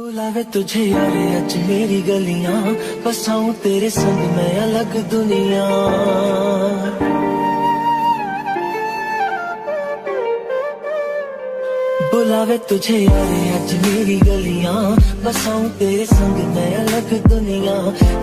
बुलावे तुझे यार, अज मेरी गलियाँ। बसाऊं तेरे संग मैं अलग दुनिया। बुलावे तुझे यार, अज मेरी गलियाँ। बसाऊं तेरे संग मैं अलग दुनिया।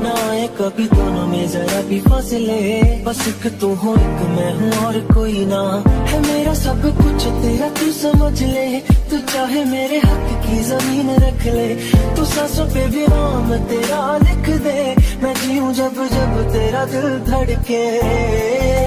ना आए कभी दोनों में जरा भी फासले। बस एक तू हो, एक मैं हूँ, और कोई ना। है मेरा सब कुछ तू समझ ले, तू चाहे मेरे हक की ज़मीन रख ले। तू सांसों पे भी नाम तेरा लिख दे। मैं जीऊ जब जब तेरा दिल धड़के।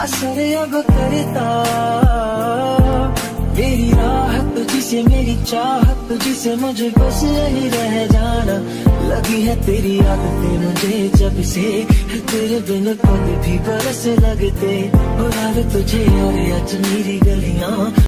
असर गुतरता करता। मेरी राहत तुझसे मेरी चाहत तुझसे मुझे बस यही रह जाना। लगी है तेरी आदतें मुझे जब से। तेरे बिन पद भी बरस लगते। बुरा तुझे और आज मेरी गलियाँ।